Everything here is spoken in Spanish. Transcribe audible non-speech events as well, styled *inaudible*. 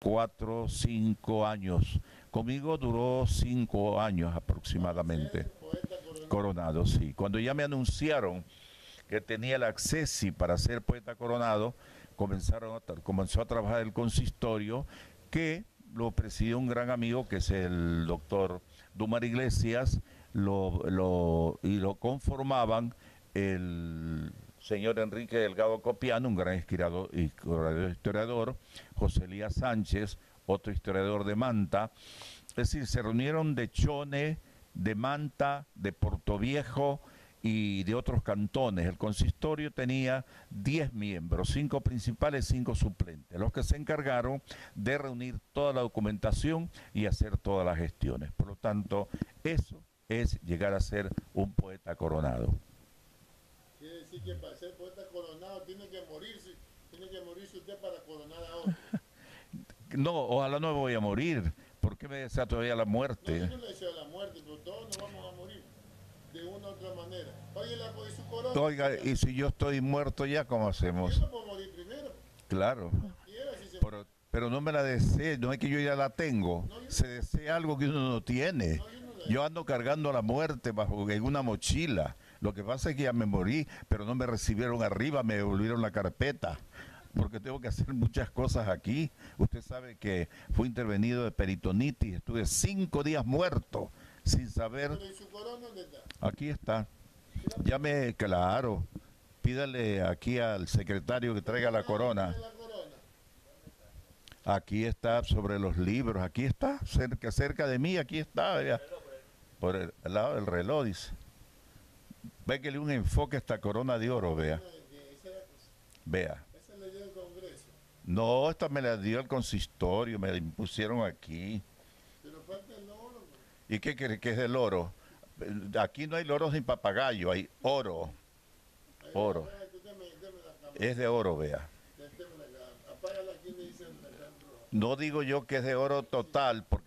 cuatro, cinco años. Conmigo duró cinco años aproximadamente. Coronado, sí. Cuando ya me anunciaron que tenía el acceso para ser poeta coronado, comenzaron a comenzó a trabajar el consistorio que lo presidió un gran amigo que es el doctor Dumar Iglesias lo, y lo conformaban el señor Enrique Delgado Copiano, un gran historiador, José Elías Sánchez, otro historiador de Manta. Es decir, se reunieron de Chone, de Manta, de Portoviejo y de otros cantones. El consistorio tenía 10 miembros, 5 principales, 5 suplentes, los que se encargaron de reunir toda la documentación y hacer todas las gestiones. Por lo tanto, eso es llegar a ser un poeta coronado. Quiere decir que para ser poeta coronado tiene que morirse, tiene que morirse usted para coronar a otro. *laughs* No, ojalá no me voy a morir. ¿Por qué me desea todavía la muerte? No, yo no le deseo la muerte, pero todos nos vamos a morir de una u otra manera. Oye, la, su corona. Oiga, y si yo estoy muerto ya, ¿cómo hacemos? Yo no puedo morir primero. Claro. Pero, pero, no me la desee, no es que yo ya la tengo. se desea algo que uno no tiene. yo ando cargando la muerte bajo en una mochila. Lo que pasa es que ya me morí, pero no me recibieron arriba, me devolvieron la carpeta porque tengo que hacer *laughs* muchas cosas aquí. Usted sabe que fue intervenido de peritonitis, estuve cinco días muerto sin saber. Aquí está. Llame, claro. Pídale aquí al secretario que traiga la corona. Aquí está sobre los libros, aquí está, cerca, cerca de mí, aquí está, por el, lado del reloj, dice. Ve que le un enfoque a esta corona de oro, vea. Vea. No, esta me la dio el consistorio, me la impusieron aquí. Pero falta el oro. ¿Y qué cree que es del oro? Aquí no hay loros ni papagayo, hay oro. Oro. Es de oro, vea. No digo yo que es de oro total, porque